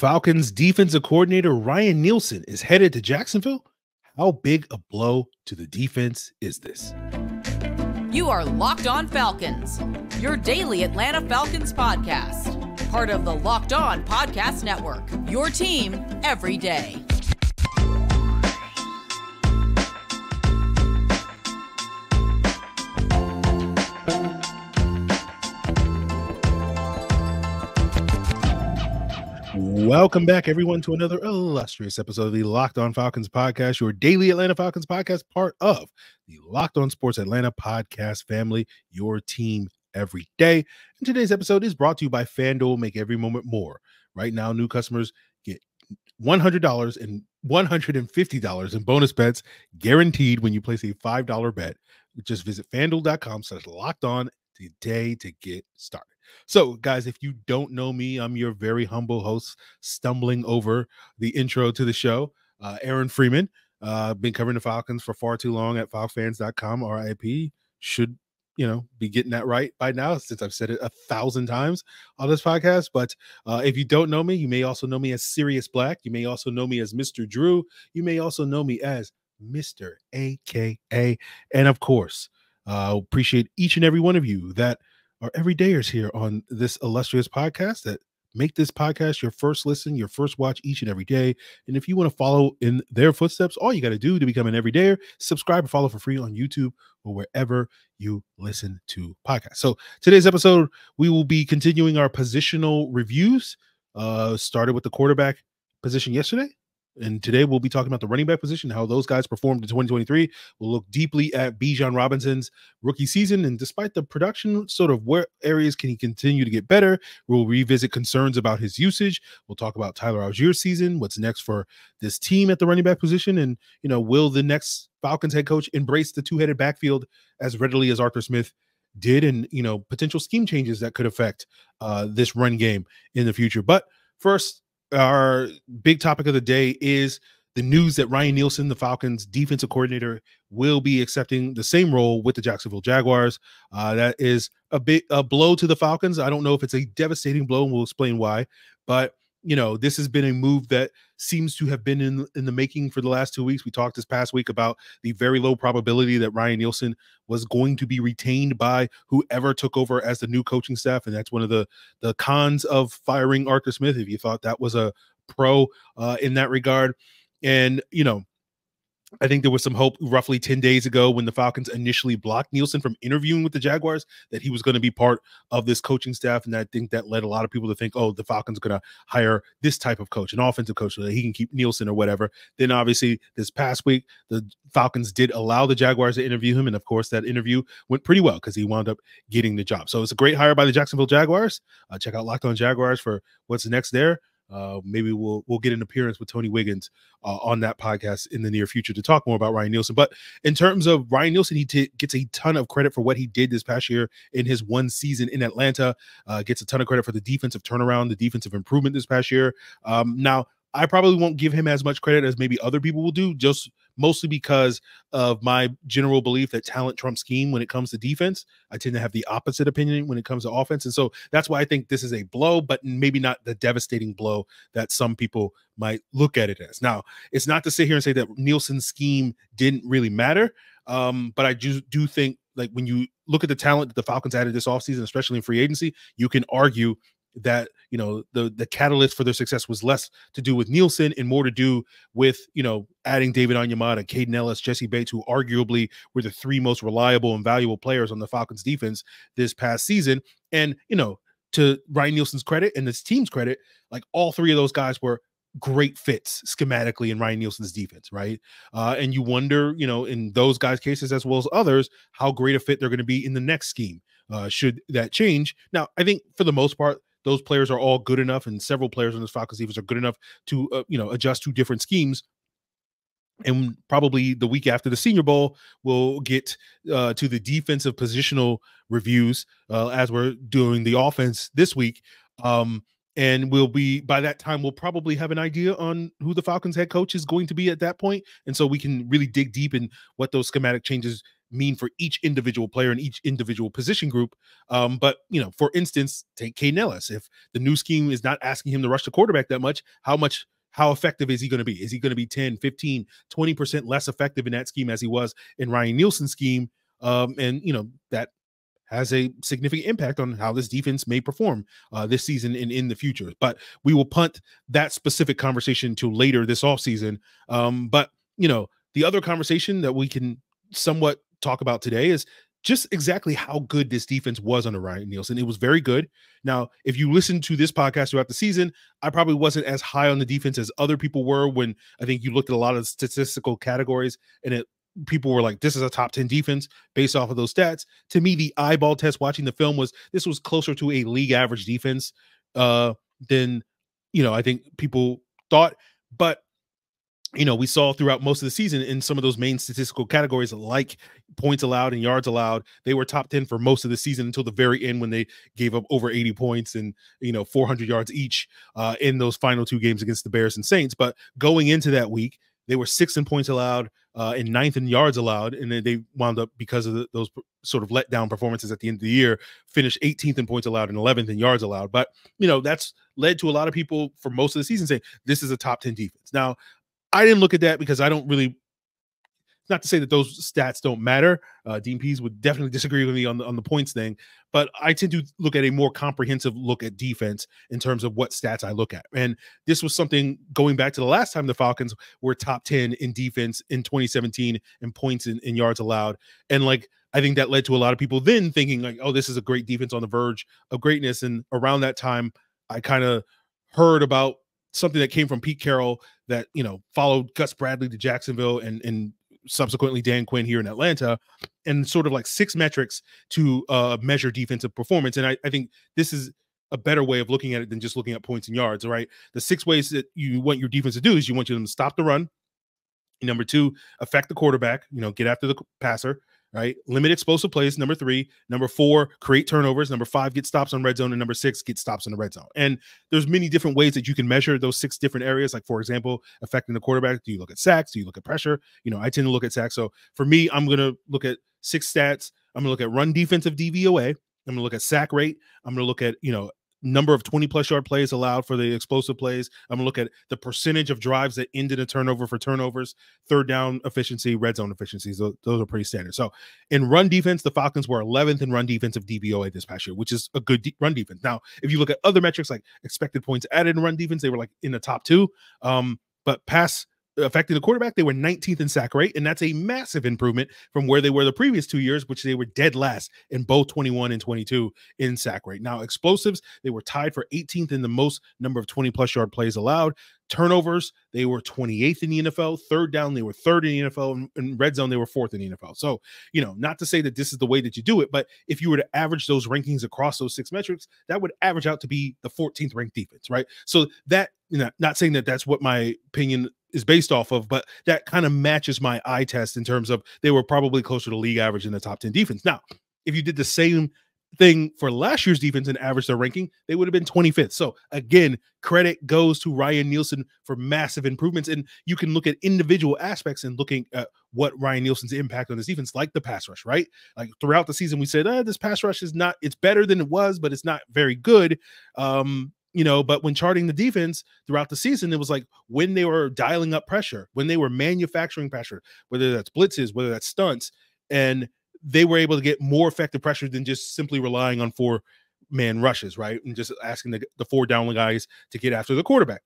Falcons defensive coordinator Ryan Nielsen is headed to Jacksonville. How big a blow to the defense is this? You are Locked On Falcons, your daily Atlanta Falcons podcast, part of the Locked On Podcast Network, your team every day. Welcome back, everyone, to another illustrious episode of the Locked On Falcons podcast, your daily Atlanta Falcons podcast, part of the Locked On Sports Atlanta podcast family, your team every day. And today's episode is brought to you by FanDuel. Make every moment more. Right now, new customers get $100 and $150 in bonus bets guaranteed when you place a $5 bet. Just visit fanduel.com slash locked on today to get started. So, guys, if you don't know me, I'm your very humble host, stumbling over the intro to the show, uh, Aaron Freeman. Uh, been covering the Falcons for far too long at FalcFans.com. RIP should you know be getting that right by now since I've said it a thousand times on this podcast. But uh, if you don't know me, you may also know me as Sirius Black. You may also know me as Mr. Drew. You may also know me as Mr. AKA. And of course, uh, appreciate each and every one of you that are everydayers here on this illustrious podcast that make this podcast your first listen, your first watch each and every day. And if you want to follow in their footsteps, all you got to do to become an everydayer, subscribe and follow for free on YouTube or wherever you listen to podcasts. So today's episode, we will be continuing our positional reviews. Uh, started with the quarterback position yesterday. And today we'll be talking about the running back position, how those guys performed in 2023. We'll look deeply at Bijan Robinson's rookie season. And despite the production, sort of where areas can he continue to get better? We'll revisit concerns about his usage. We'll talk about Tyler Allgeier's season, what's next for this team at the running back position. And, you know, will the next Falcons head coach embrace the two-headed backfield as readily as Arthur Smith did? And, you know, potential scheme changes that could affect uh, this run game in the future. But first, our big topic of the day is the news that Ryan Nielsen, the Falcons defensive coordinator, will be accepting the same role with the Jacksonville Jaguars. Uh, that is a big a blow to the Falcons. I don't know if it's a devastating blow, and we'll explain why. But you know, this has been a move that seems to have been in in the making for the last two weeks. We talked this past week about the very low probability that Ryan Nielsen was going to be retained by whoever took over as the new coaching staff, and that's one of the the cons of firing Arthur Smith. If you thought that was a pro uh, in that regard, and you know, I think there was some hope roughly 10 days ago when the Falcons initially blocked Nielsen from interviewing with the Jaguars that he was going to be part of this coaching staff. And I think that led a lot of people to think, oh, the Falcons are going to hire this type of coach, an offensive coach, so that he can keep Nielsen or whatever. Then obviously this past week, the Falcons did allow the Jaguars to interview him. And of course, that interview went pretty well because he wound up getting the job. So it's a great hire by the Jacksonville Jaguars. Uh, check out Locked On Jaguars for what's next there. Uh, maybe we'll we'll get an appearance with Tony Wiggins uh, on that podcast in the near future to talk more about Ryan Nielsen. But in terms of Ryan Nielsen, he t- gets a ton of credit for what he did this past year in his one season in Atlanta. Uh, gets a ton of credit for the defensive turnaround, the defensive improvement this past year. Um, now I probably won't give him as much credit as maybe other people will do, just mostly because of my general belief that talent trumps scheme when it comes to defense. I tend to have the opposite opinion when it comes to offense. And so that's why I think this is a blow, but maybe not the devastating blow that some people might look at it as. Now, it's not to sit here and say that Nielsen's scheme didn't really matter. Um, but I do, do think like when you look at the talent that the Falcons added this offseason, especially in free agency, you can argue that you know the the catalyst for their success was less to do with Nielsen and more to do with you know adding David Onyemata, Kaden Elliss, Jessie Bates, who arguably were the three most reliable and valuable players on the Falcons defense this past season. And you know, to Ryan Nielsen's credit and this team's credit, like all three of those guys were great fits schematically in Ryan Nielsen's defense, right? Uh, and you wonder, you know, in those guys' cases as well as others, how great a fit they're going to be in the next scheme. Uh, should that change? Now, I think for the most part, those players are all good enough, and several players on this Falcons defense are good enough to uh, you know adjust to different schemes. And probably the week after the Senior Bowl, we'll get uh, to the defensive positional reviews uh, as we're doing the offense this week. Um, and we'll be by that time we'll probably have an idea on who the Falcons head coach is going to be at that point, and so we can really dig deep in what those schematic changes mean for each individual player and each individual position group. Um, but you know, for instance, take Kaden Elliss. If the new scheme is not asking him to rush the quarterback that much, how much how effective is he going to be? Is he going to be 10, 15, 20% less effective in that scheme as he was in Ryan Nielsen's scheme? Um, and you know, that has a significant impact on how this defense may perform uh, this season and in the future. But we will punt that specific conversation to later this offseason. Um, but you know, the other conversation that we can somewhat talk about today is just exactly how good this defense was under Ryan Nielsen. It was very good. Now, if you listen to this podcast throughout the season, I probably wasn't as high on the defense as other people were when I think you looked at a lot of statistical categories and it people were like, this is a top 10 defense based off of those stats. To me, the eyeball test watching the film was this was closer to a league average defense uh, than, you know, I think people thought. But you know, we saw throughout most of the season in some of those main statistical categories like points allowed and yards allowed, they were top 10 for most of the season until the very end when they gave up over 80 points and, you know, 400 yards each uh, in those final two games against the Bears and Saints. But going into that week, they were sixth in points allowed uh, and ninth in yards allowed. And then they wound up, because of the, those sort of letdown performances at the end of the year, finished 18th in points allowed and 11th in yards allowed. But, you know, that's led to a lot of people for most of the season saying this is a top 10 defense. Now, I didn't look at that because I don't really. Not to say that those stats don't matter. Uh, Dean Pees would definitely disagree with me on the on the points thing, but I tend to look at a more comprehensive look at defense in terms of what stats I look at. And this was something going back to the last time the Falcons were top ten in defense in 2017 and points and yards allowed, and like I think that led to a lot of people then thinking like, oh, this is a great defense on the verge of greatness. And around that time, I kind of heard about something that came from Pete Carroll that you know followed Gus Bradley to Jacksonville and and subsequently Dan Quinn here in Atlanta, and sort of like six metrics to uh, measure defensive performance. And I, I think this is a better way of looking at it than just looking at points and yards. Right, the six ways that you want your defense to do is you want them to stop the run. Number two, affect the quarterback. You know, get after the passer right? Limit explosive plays. Number three. Number four, create turnovers. Number five, get stops on red zone. And number six, get stops in the red zone. And there's many different ways that you can measure those six different areas. Like, for example, affecting the quarterback. Do you look at sacks? Do you look at pressure? You know, I tend to look at sacks. So for me, I'm going to look at six stats. I'm going to look at run defensive DVOA. I'm going to look at sack rate. I'm going to look at, you know, number of 20 plus yard plays allowed for the explosive plays. I'm gonna look at the percentage of drives that ended a turnover for turnovers, third down efficiency, red zone efficiencies. Those, those, are pretty standard. So in run defense, the Falcons were 11th in run defense of DVOA this past year, which is a good run defense. Now, if you look at other metrics like expected points added in run defense, they were like in the top two. Um, but pass affecting the quarterback, they were 19th in sack rate, and that's a massive improvement from where they were the previous two years, which they were dead last in both 21 and 22 in sack rate. Now, explosives, they were tied for 18th in the most number of 20 plus yard plays allowed. Turnovers, they were 28th in the NFL. Third down, they were third in the NFL. In red zone, they were fourth in the NFL. So, you know, not to say that this is the way that you do it, but if you were to average those rankings across those six metrics, that would average out to be the 14th ranked defense, right? So that, you know, not saying that that's what my opinion is based off of, but that kind of matches my eye test in terms of they were probably closer to league average in the top 10 defense. Now, if you did the same thing for last year's defense and average their ranking, they would have been 25th. So again, credit goes to Ryan Nielsen for massive improvements. And you can look at individual aspects and looking at what Ryan Nielsen's impact on this defense, like the pass rush, right? Like throughout the season, we said, eh, this pass rush is not, it's better than it was, but it's not very good. Um, you know, but when charting the defense throughout the season, it was like when they were dialing up pressure, when they were manufacturing pressure, whether that's blitzes, whether that's stunts, and they were able to get more effective pressure than just simply relying on four man rushes, right? And just asking the, the four down guys to get after the quarterback.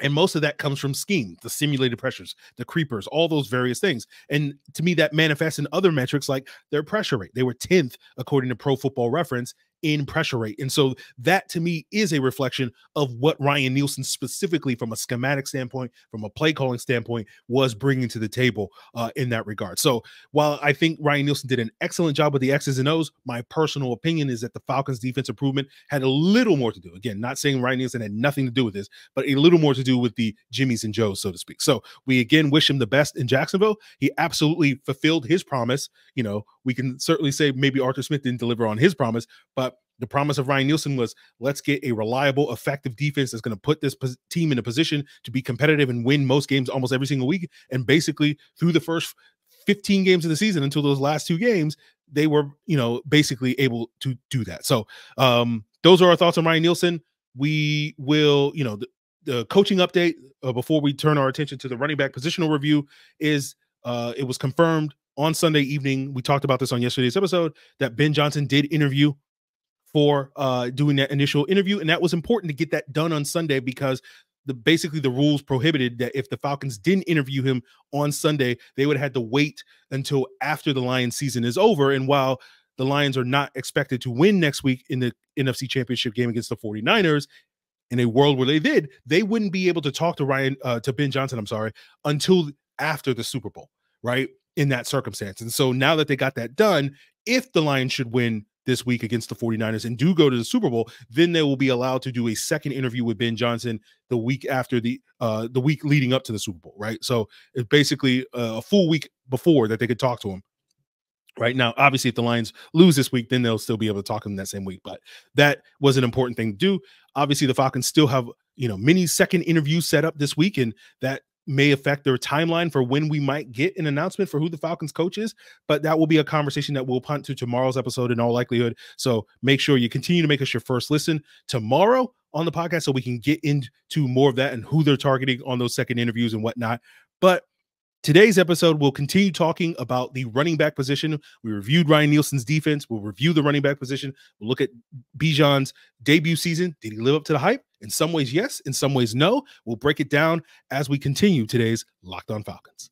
And most of that comes from scheme, the simulated pressures, the creepers, all those various things. And to me, that manifests in other metrics like their pressure rate. They were 10th, according to Pro Football Reference, in pressure rate. And so that to me is a reflection of what Ryan Nielsen specifically from a schematic standpoint, from a play calling standpoint, was bringing to the table uh, in that regard. So while I think Ryan Nielsen did an excellent job with the X's and O's, my personal opinion is that the Falcons defense improvement had a little more to do. Again, not saying Ryan Nielsen had nothing to do with this, but a little more to do with the Jimmys and Joes, so to speak. So we again wish him the best in Jacksonville. He absolutely fulfilled his promise. You know, we can certainly say maybe Arthur Smith didn't deliver on his promise, but the promise of Ryan Nielsen was let's get a reliable, effective defense that's going to put this team in a position to be competitive and win most games almost every single week. And basically, through the first 15 games of the season until those last two games, they were, you know, basically able to do that. So, um, those are our thoughts on Ryan Nielsen. We will, you know, the, the coaching update uh, before we turn our attention to the running back positional review is uh, it was confirmed on Sunday evening. We talked about this on yesterday's episode that Ben Johnson did interview for uh, doing that initial interview, and that was important to get that done on Sunday because the basically the rules prohibited that if the Falcons didn't interview him on Sunday, they would have had to wait until after the Lions season is over. And while the Lions are not expected to win next week in the NFC Championship game against the 49ers, in a world where they did, they wouldn't be able to talk to Ryan uh, to Ben Johnson, I'm sorry, until after the Super Bowl, right? In that circumstance. And so now that they got that done, if the Lions should win this week against the 49ers and do go to the Super Bowl, then they will be allowed to do a second interview with Ben Johnson the week after the uh the week leading up to the Super Bowl, right? So it's basically a full week before that they could talk to him. Right now, obviously, if the Lions lose this week, then they'll still be able to talk to him that same week. But that was an important thing to do. Obviously, the Falcons still have you know many second interviews set up this week, and that may affect their timeline for when we might get an announcement for who the Falcons coach is, but that will be a conversation that we'll punt to tomorrow's episode in all likelihood. So make sure you continue to make us your first listen tomorrow on the podcast so we can get into more of that and who they're targeting on those second interviews and whatnot. But Today's episode, we'll continue talking about the running back position. We reviewed Ryan Nielsen's defense. We'll review the running back position. We'll look at Bijan's debut season. Did he live up to the hype? In some ways, yes. In some ways, no. We'll break it down as we continue today's Locked On Falcons.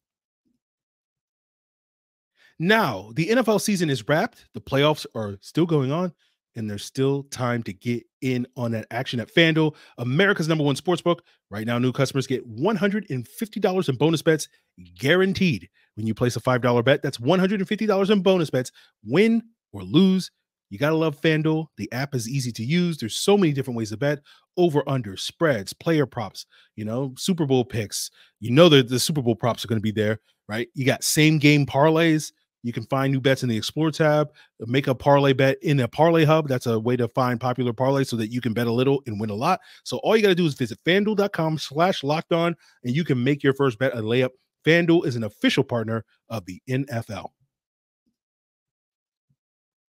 Now, the NFL season is wrapped. The playoffs are still going on, and there's still time to get in on that action at FanDuel, America's number one sportsbook. Right now, new customers get $150 in bonus bets guaranteed when you place a $5 bet. That's $150 in bonus bets, win or lose. You got to love FanDuel. The app is easy to use. There's so many different ways to bet over, under, spreads, player props, you know, Super Bowl picks. You know that the Super Bowl props are going to be there, right? You got same game parlays. You can find new bets in the Explore tab, uh, make a parlay bet in a parlay hub. That's a way to find popular parlays so that you can bet a little and win a lot. So all you got to do is visit fanduel.com slash locked on and you can make your first bet a layup. FanDuel is an official partner of the NFL.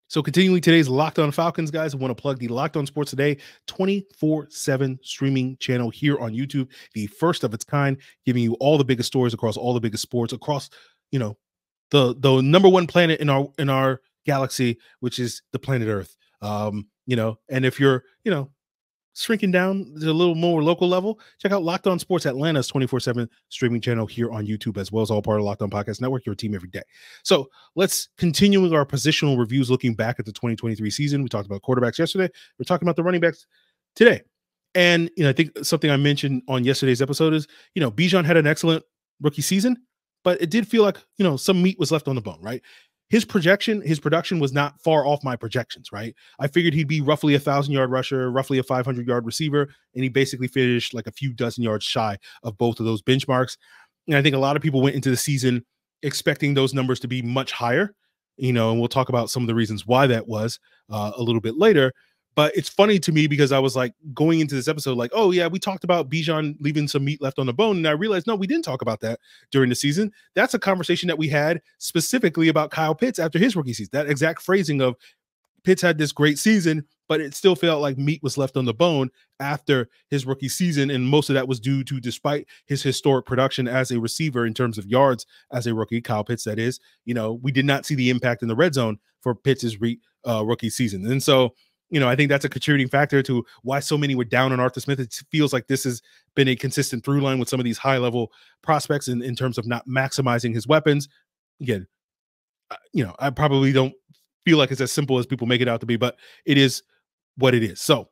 So, continuing today's Locked On Falcons, guys, I want to plug the Locked On Sports Today 24 7 streaming channel here on YouTube, the first of its kind, giving you all the biggest stories across all the biggest sports, across, you know, the the number one planet in our in our galaxy, which is the planet Earth. Um, you know, and if you're, you know, shrinking down to a little more local level, check out Locked On Sports Atlanta's 24-7 streaming channel here on YouTube, as well as all part of Locked On Podcast Network, your team every day. So let's continue with our positional reviews looking back at the 2023 season. We talked about quarterbacks yesterday. We're talking about the running backs today. And you know, I think something I mentioned on yesterday's episode is, you know, Bijan had an excellent rookie season but it did feel like you know some meat was left on the bone, right? His projection, his production was not far off my projections, right? I figured he'd be roughly a thousand yard rusher, roughly a 500 yard receiver, and he basically finished like a few dozen yards shy of both of those benchmarks. And I think a lot of people went into the season expecting those numbers to be much higher, you know, and we'll talk about some of the reasons why that was uh, a little bit later. But it's funny to me because I was like going into this episode, like, oh yeah, we talked about Bijan leaving some meat left on the bone, and I realized no, we didn't talk about that during the season. That's a conversation that we had specifically about Kyle Pitts after his rookie season. That exact phrasing of Pitts had this great season, but it still felt like meat was left on the bone after his rookie season, and most of that was due to despite his historic production as a receiver in terms of yards as a rookie, Kyle Pitts. That is, you know, we did not see the impact in the red zone for Pitts' re, uh, rookie season, and so you know, I think that's a contributing factor to why so many were down on Arthur Smith. It feels like this has been a consistent through line with some of these high level prospects in, in terms of not maximizing his weapons. Again, you know, I probably don't feel like it's as simple as people make it out to be, but it is what it is. So,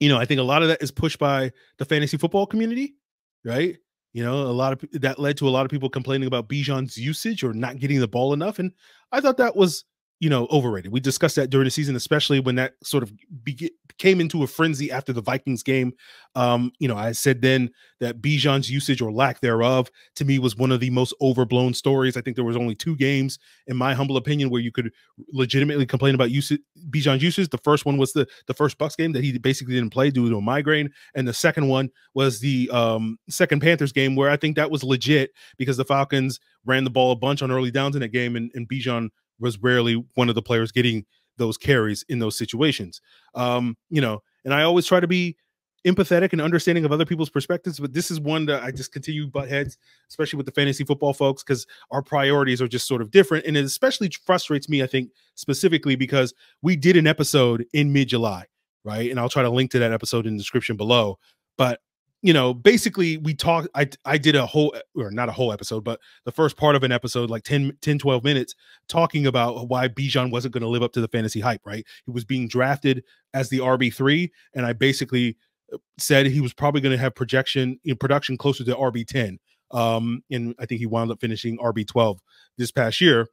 you know, I think a lot of that is pushed by the fantasy football community, right? You know, a lot of that led to a lot of people complaining about Bijan's usage or not getting the ball enough. And I thought that was you know, overrated. We discussed that during the season, especially when that sort of be- came into a frenzy after the Vikings game. Um, you know, I said then that Bijan's usage or lack thereof to me was one of the most overblown stories. I think there was only two games, in my humble opinion, where you could legitimately complain about usage, Bijan's usage. The first one was the the first Bucs game that he basically didn't play due to a migraine, and the second one was the um, second Panthers game where I think that was legit because the Falcons ran the ball a bunch on early downs in that game, and, and Bijan was rarely one of the players getting those carries in those situations. Um, you know, and I always try to be empathetic and understanding of other people's perspectives, but this is one that I just continue butt heads, especially with the fantasy football folks, because our priorities are just sort of different. And it especially frustrates me, I think, specifically because we did an episode in mid-July, right? And I'll try to link to that episode in the description below. But you know, basically we talked, I, I did a whole, or not a whole episode, but the first part of an episode, like 10, 10 12 minutes, talking about why Bijan wasn't going to live up to the fantasy hype, right? He was being drafted as the RB3. And I basically uh, said he was probably going to have projection in production closer to RB10. Um, and I think he wound up finishing RB12 this past year.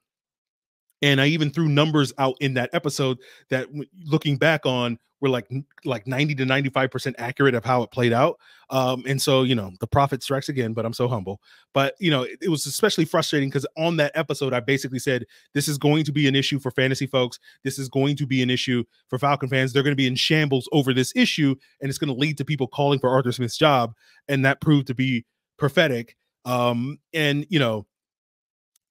And I even threw numbers out in that episode that looking back on were like like 90 to 95% accurate of how it played out. Um, and so, you know, the prophet strikes again, but I'm so humble. But you know, it, it was especially frustrating because on that episode, I basically said this is going to be an issue for fantasy folks. This is going to be an issue for Falcon fans. They're going to be in shambles over this issue, and it's going to lead to people calling for Arthur Smith's job. And that proved to be prophetic. Um, and you know,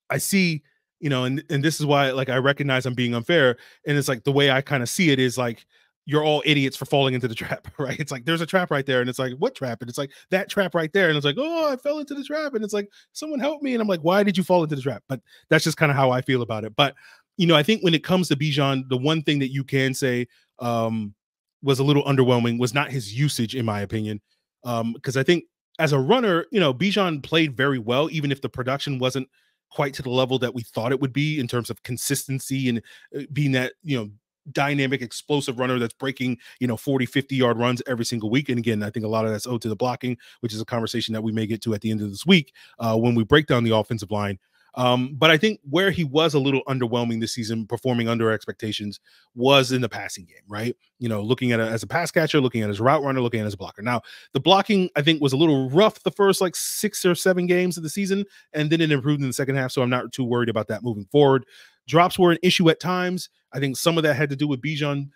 I see you know, and and this is why like I recognize I'm being unfair, and it's like the way I kind of see it is like you're all idiots for falling into the trap, right? It's like there's a trap right there, and it's like what trap? And it's like that trap right there, and it's like oh, I fell into the trap, and it's like someone help me, and I'm like, why did you fall into the trap? But that's just kind of how I feel about it. But you know, I think when it comes to Bijan, the one thing that you can say um, was a little underwhelming was not his usage, in my opinion, because um, I think as a runner, you know, Bijan played very well, even if the production wasn't quite to the level that we thought it would be in terms of consistency and uh, being that you know dynamic explosive runner that's breaking you know 40 50 yard runs every single week. And again i think a lot of that's owed to the blocking which is a conversation that we may get to at the end of this week uh, when we break down the offensive line um, but I think where he was a little underwhelming this season, performing under expectations, was in the passing game, right? You know, looking at it as a pass catcher, looking at a route runner, looking at a blocker. Now, the blocking I think was a little rough the first like six or seven games of the season, and then it improved in the second half. So I'm not too worried about that moving forward. Drops were an issue at times. I think some of that had to do with Bijan,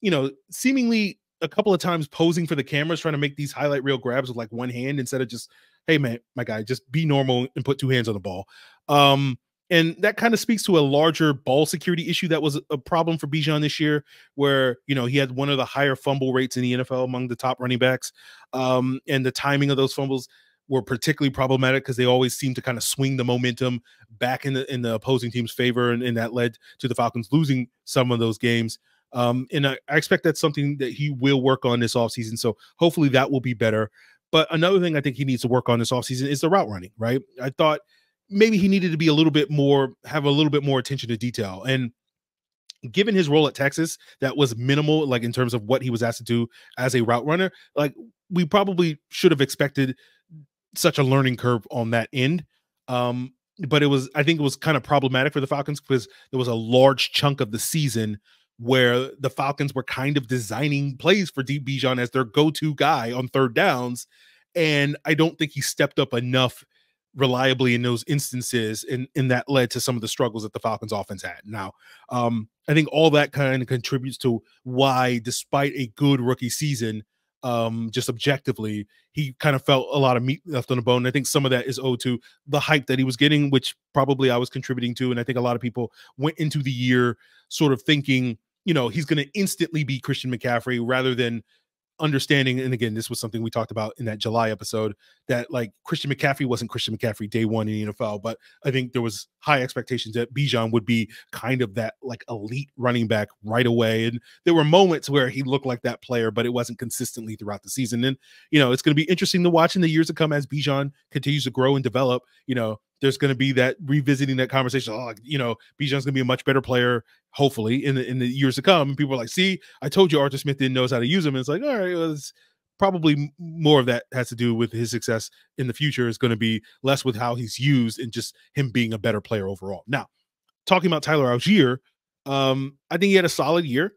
you know, seemingly a couple of times posing for the cameras, trying to make these highlight reel grabs with like one hand instead of just, hey man, my guy, just be normal and put two hands on the ball. Um, and that kind of speaks to a larger ball security issue that was a problem for Bijan this year, where you know he had one of the higher fumble rates in the NFL among the top running backs. Um, and the timing of those fumbles were particularly problematic because they always seemed to kind of swing the momentum back in the in the opposing team's favor, and, and that led to the Falcons losing some of those games. Um, and I, I, expect that's something that he will work on this offseason. So hopefully that will be better. But another thing I think he needs to work on this offseason is the route running, right? I thought maybe he needed to be a little bit more, have a little bit more attention to detail. And given his role at Texas, that was minimal, like in terms of what he was asked to do as a route runner. Like we probably should have expected such a learning curve on that end. Um, but it was, I think it was kind of problematic for the Falcons because there was a large chunk of the season where the Falcons were kind of designing plays for Deep Bijan as their go-to guy on third downs. And I don't think he stepped up enough reliably in those instances and and that led to some of the struggles that the Falcons offense had. Now, um I think all that kind of contributes to why despite a good rookie season um just objectively he kind of felt a lot of meat left on the bone. I think some of that is owed to the hype that he was getting which probably I was contributing to and I think a lot of people went into the year sort of thinking, you know, he's going to instantly be Christian McCaffrey rather than understanding, and again, this was something we talked about in that July episode, that like Christian McCaffrey wasn't Christian McCaffrey day one in the NFL, but I think there was high expectations that Bijan would be kind of that like elite running back right away. And there were moments where he looked like that player, but it wasn't consistently throughout the season. And you know, it's going to be interesting to watch in the years to come as Bijan continues to grow and develop. You know, there's going to be that revisiting that conversation. Oh, you know, Bijan's going to be a much better player, hopefully, in the in the years to come. People are like, "See, I told you Arthur Smith didn't know how to use him." And it's like, all right, well, it's probably more of that has to do with his success in the future. Is going to be less with how he's used and just him being a better player overall. Now, talking about Tyler Allgeier Um, I think he had a solid year.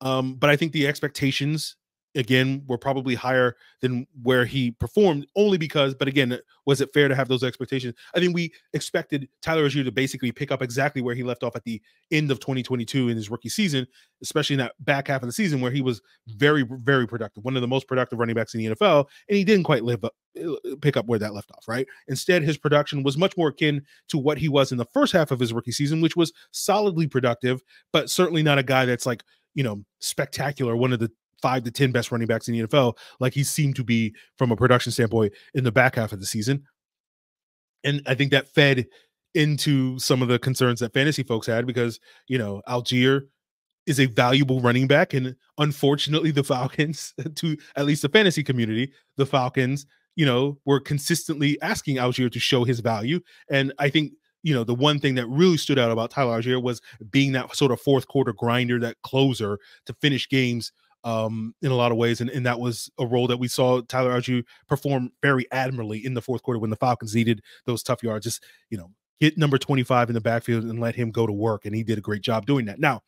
Um, but I think the expectations again were probably higher than where he performed only because but again was it fair to have those expectations? I think we expected tyler Allgeier to basically pick up exactly where he left off at the end of 2022 in his rookie season especially in that back half of the season where he was very very productive one of the most productive running backs in the nfl and he didn't quite live up uh, pick up where that left off right? Instead his production was much more akin to what he was in the first half of his rookie season which was solidly productive but certainly not a guy that's like you know spectacular one of the five to 10 best running backs in the NFL, like he seemed to be from a production standpoint in the back half of the season. And I think that fed into some of the concerns that fantasy folks had because, you know, Allgeier is a valuable running back. And unfortunately, the Falcons, to at least the fantasy community, the Falcons, you know, were consistently asking Allgeier to show his value. And I think you know, the one thing that really stood out about Tyler Allgeier was being that sort of fourth quarter grinder, that closer to finish games um, in a lot of ways. And, and that was a role that we saw Tyler Allgeier perform very admirably in the fourth quarter when the Falcons needed those tough yards. Just, you know, hit number 25 in the backfield and let him go to work. And he did a great job doing that. Now,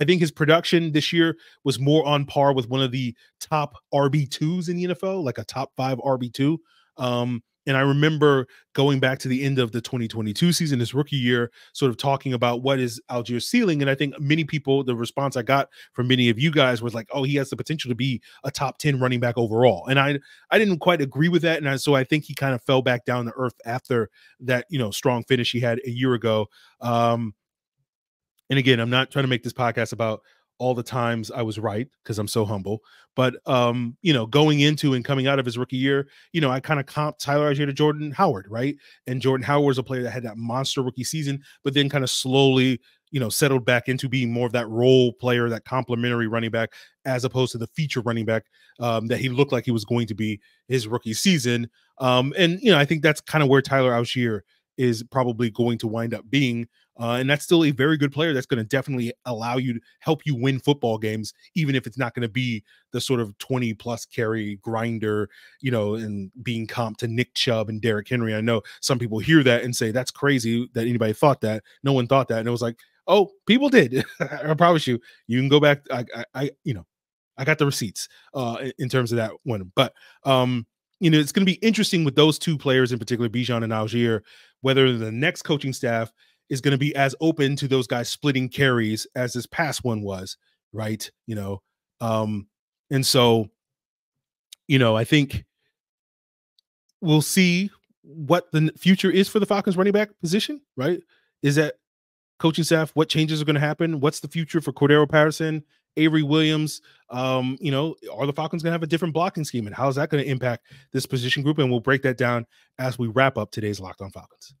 I think his production this year was more on par with one of the top RB2s in the NFL, like a top five RB2. Um, and I remember going back to the end of the 2022 season, his rookie year, sort of talking about what is Allgeier's ceiling. And I think many people, the response I got from many of you guys was like, oh, he has the potential to be a top 10 running back overall. And I I didn't quite agree with that. And I, so I think he kind of fell back down to earth after that, you know, strong finish he had a year ago. Um, and again, I'm not trying to make this podcast about all the times I was right because I'm so humble. But um, you know, going into and coming out of his rookie year, you know, I kind of comp Tyler Allgeier to Jordan Howard, right? And Jordan Howard was a player that had that monster rookie season, but then kind of slowly, you know, settled back into being more of that role player, that complementary running back, as opposed to the feature running back um, that he looked like he was going to be his rookie season. Um, and you know, I think that's kind of where Tyler Allgeier is probably going to wind up being uh, and that's still a very good player that's going to definitely allow you to help you win football games, even if it's not going to be the sort of 20 plus carry grinder, you know, and being comped to Nick Chubb and Derrick Henry. I know some people hear that and say that's crazy that anybody thought that. No one thought that. And it was like, oh, people did. I promise you, you can go back. I, I, I, you know, I got the receipts uh, in terms of that one. But, um, you know, it's going to be interesting with those two players in particular, Bijan and Allgeier, whether the next coaching staff is going to be as open to those guys splitting carries as this past one was, right? You know, um, and so, you know, I think we'll see what the future is for the Falcons running back position, right? Is that coaching staff? What changes are going to happen? What's the future for Cordarrelle Patterson, Avery Williams? Um, you know, are the Falcons going to have a different blocking scheme, and how is that going to impact this position group? And we'll break that down as we wrap up today's Locked On Falcons.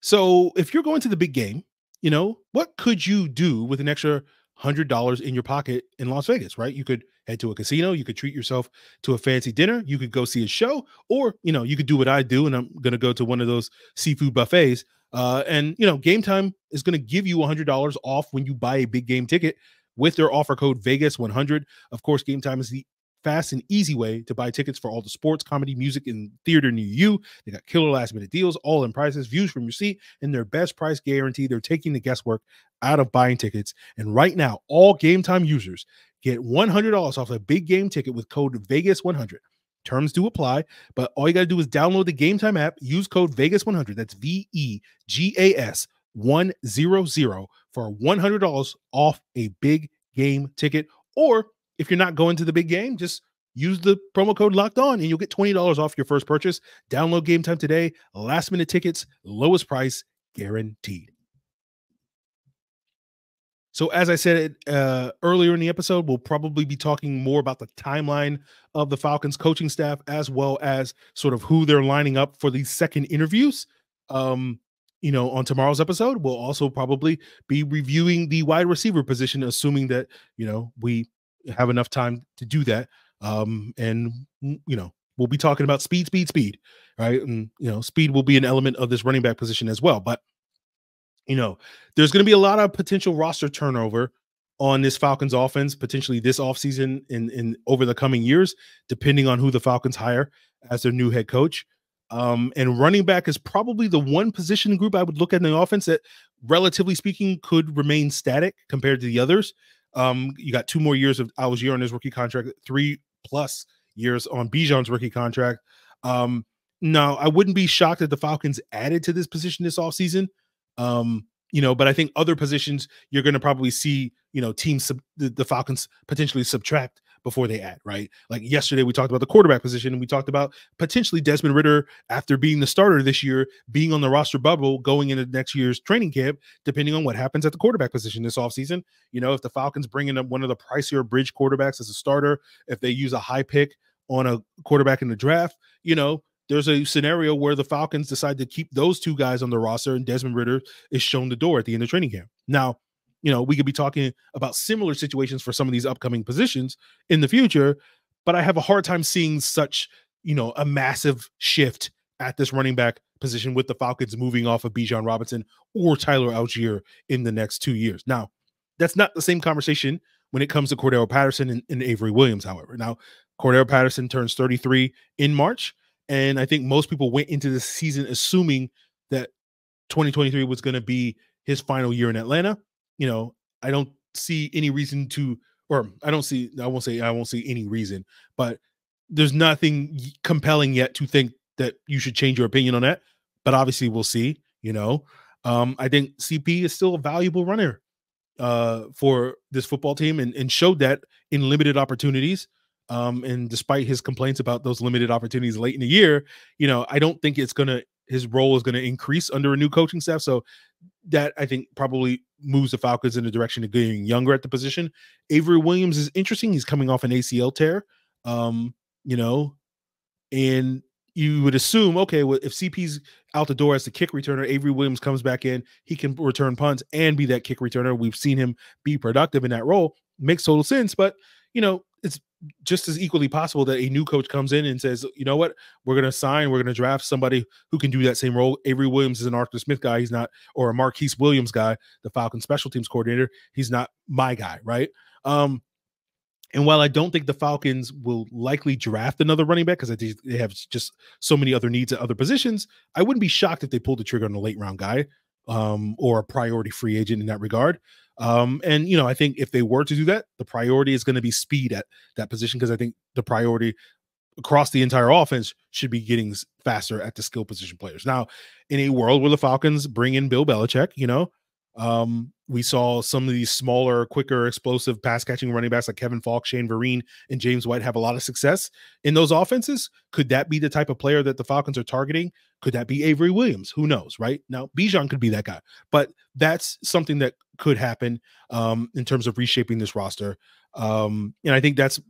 So if you're going to the big game, you know, what could you do with an extra hundred dollars in your pocket in Las Vegas, right? You could head to a casino, you could treat yourself to a fancy dinner, you could go see a show, or you know, you could do what I do, and I'm gonna go to one of those seafood buffets. Uh, and you know, game time is gonna give you a hundred dollars off when you buy a big game ticket with their offer code Vegas 100. Of course, game time is the fast and easy way to buy tickets for all the sports, comedy, music, and theater near you. They got killer last minute deals, all in prices, views from your seat, and their best price guarantee. They're taking the guesswork out of buying tickets. And right now, all game time users get $100 off a big game ticket with code Vegas100. Terms do apply, but all you got to do is download the Game Time app, use code Vegas100. That's V E G A S 100 for $100 off a big game ticket or if you're not going to the big game, just use the promo code locked on and you'll get $20 off your first purchase. Download game time today. Last minute tickets, lowest price guaranteed. So, as I said uh, earlier in the episode, we'll probably be talking more about the timeline of the Falcons coaching staff as well as sort of who they're lining up for these second interviews. Um, you know, on tomorrow's episode, we'll also probably be reviewing the wide receiver position, assuming that, you know, we have enough time to do that. Um, and mm, you know, we'll be talking about speed, speed, speed, right? And you know, speed will be an element of this running back position as well. But you know, there's going to be a lot of potential roster turnover on this Falcons offense, potentially this offseason in in over the coming years, depending on who the Falcons hire as their new head coach. Um, and running back is probably the one position group I would look at in the offense that, relatively speaking, could remain static compared to the others. Um, you got two more years of Allgeier on his rookie contract, three plus years on Bijan's rookie contract. Um, now, I wouldn't be shocked if the Falcons added to this position this offseason. Um, you know, but I think other positions you're going to probably see, you know, teams sub- the, the, Falcons potentially subtract before they add, right? Like yesterday we talked about the quarterback position and we talked about potentially Desmond Ridder, after being the starter this year being on the roster bubble going into next year's training camp depending on what happens at the quarterback position this offseason. You know, if the Falcons bring in one of the pricier bridge quarterbacks as a starter, if they use a high pick on a quarterback in the draft, you know, there's a scenario where the Falcons decide to keep those two guys on the roster and Desmond Ridder is shown the door at the end of training camp. Now, you know, we could be talking about similar situations for some of these upcoming positions in the future, but I have a hard time seeing such, you know, a massive shift at this running back position with the Falcons moving off of Bijan Robinson or Tyler Allgeier in the next two years. Now, that's not the same conversation when it comes to Cordarrelle Patterson and, and Avery Williams, however. Now, Cordarrelle Patterson turns 33 in March. And I think most people went into the season assuming that 2023 was going to be his final year in Atlanta. You know, I don't see any reason to, or I don't see, I won't say, I won't see any reason, but there's nothing compelling yet to think that you should change your opinion on that. But obviously, we'll see. You know, um, I think CP is still a valuable runner uh, for this football team and, and showed that in limited opportunities. Um, and despite his complaints about those limited opportunities late in the year, you know, I don't think it's gonna his role is gonna increase under a new coaching staff. So that I think probably moves the Falcons in the direction of getting younger at the position. Avery Williams is interesting. He's coming off an ACL tear. Um, you know, and you would assume, okay, well, if CP's out the door as the kick returner, Avery Williams comes back in, he can return punts and be that kick returner. We've seen him be productive in that role. Makes total sense, but you know, it's just as equally possible that a new coach comes in and says, you know what, we're going to sign, we're going to draft somebody who can do that same role. Avery Williams is an Arthur Smith guy. He's not, or a Marquice Williams guy, the Falcons special teams coordinator. He's not my guy, right? Um, and while I don't think the Falcons will likely draft another running back because I think they have just so many other needs at other positions, I wouldn't be shocked if they pulled the trigger on a late round guy um, or a priority free agent in that regard. Um, and you know, I think if they were to do that, the priority is going to be speed at that position because I think the priority across the entire offense should be getting faster at the skill position players. Now, in a world where the Falcons bring in Bill Belichick, you know, um, we saw some of these smaller, quicker, explosive pass catching running backs like Kevin Faulk, Shane Vereen, and James White have a lot of success in those offenses. Could that be the type of player that the Falcons are targeting? Could that be Avery Williams? Who knows, right? Now, Bijan could be that guy, but that's something that could happen um, in terms of reshaping this roster. Um, and I think that's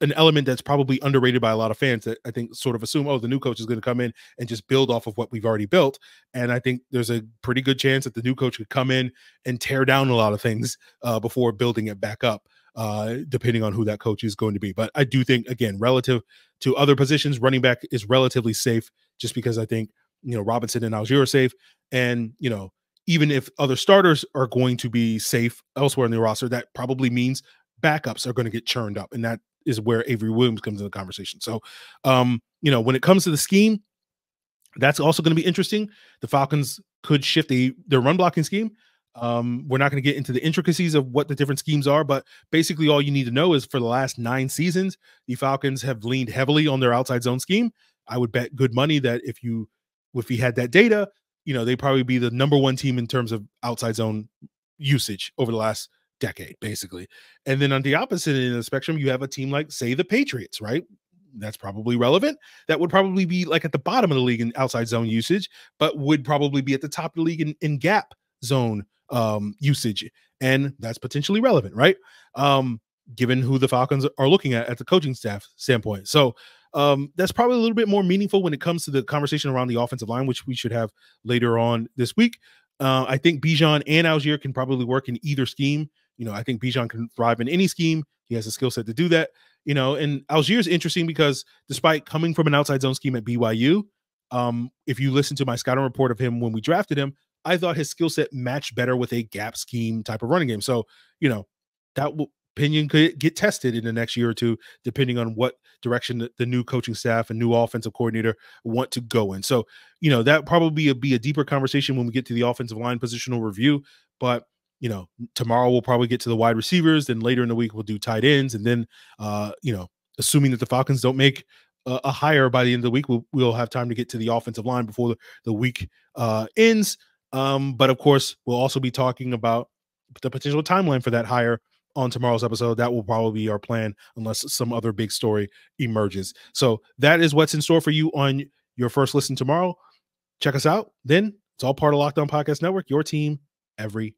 an element that's probably underrated by a lot of fans that I think sort of assume, oh, the new coach is going to come in and just build off of what we've already built. And I think there's a pretty good chance that the new coach could come in and tear down a lot of things uh, before building it back up, uh, depending on who that coach is going to be. But I do think, again, relative to other positions, running back is relatively safe just because I think, you know, Robinson and Allgeier are safe. And, you know, even if other starters are going to be safe elsewhere in the roster, that probably means backups are going to get churned up. And that is where Avery Williams comes in the conversation. So, um, you know, when it comes to the scheme, that's also going to be interesting. The Falcons could shift the their run blocking scheme. Um, we're not going to get into the intricacies of what the different schemes are, but basically all you need to know is for the last nine seasons, the Falcons have leaned heavily on their outside zone scheme. I would bet good money that if you if you had that data, you know, they'd probably be the number one team in terms of outside zone usage over the last decade, basically. And then on the opposite end of the spectrum, you have a team like, say, the Patriots, right? That's probably relevant. That would probably be like at the bottom of the league in outside zone usage, but would probably be at the top of the league in, in gap zone um, usage. And that's potentially relevant, right? Um, given who the Falcons are looking at at the coaching staff standpoint. So um, that's probably a little bit more meaningful when it comes to the conversation around the offensive line, which we should have later on this week. Uh, I think Bijan and Allgeier can probably work in either scheme. You know, I think Bijan can thrive in any scheme. He has a skill set to do that. You know, and Allgeier is interesting because despite coming from an outside zone scheme at BYU, um, if you listen to my scouting report of him when we drafted him, I thought his skill set matched better with a gap scheme type of running game. So, you know, that opinion could get tested in the next year or two, depending on what direction the, the new coaching staff and new offensive coordinator want to go in. So, you know, that probably be a, be a deeper conversation when we get to the offensive line positional review. But you know, tomorrow we'll probably get to the wide receivers. Then later in the week we'll do tight ends, and then uh, you know, assuming that the Falcons don't make a, a hire by the end of the week, we'll, we'll have time to get to the offensive line before the, the week uh, ends. Um, but of course, we'll also be talking about the potential timeline for that hire on tomorrow's episode. That will probably be our plan, unless some other big story emerges. So that is what's in store for you on your first listen tomorrow. Check us out. Then it's all part of Locked On Podcast Network, your team every